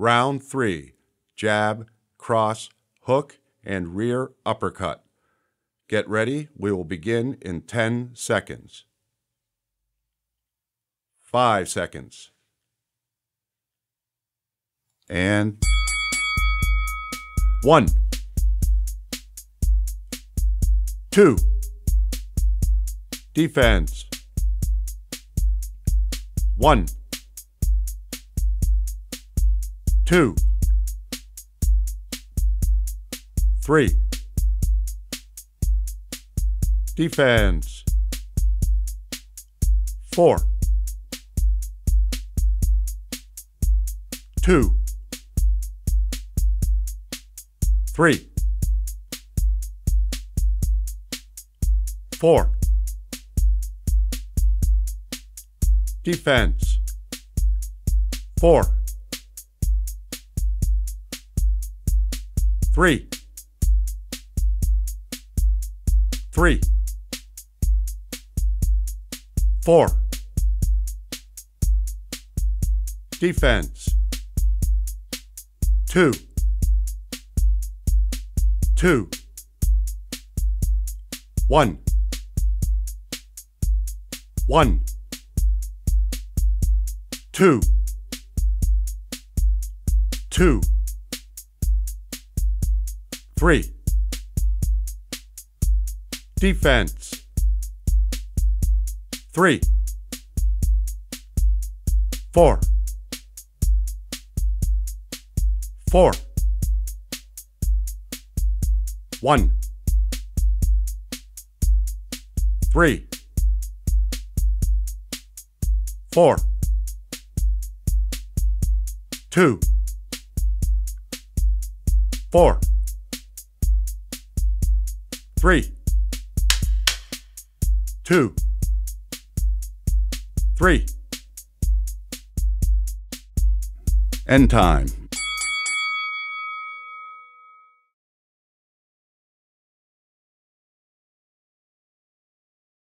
Round 3 Jab, cross, hook, and rear uppercut. Get ready, we will begin in 10 seconds. 5 seconds. And 1 2 Defense. 1 2 3 Defense. 4 2 3 4 Defense. 4 3 3 4 Defense. 2 2 1 1 2 2 3 Defense. 3 4 4 1 3 4 2 4 3 2 3 End time.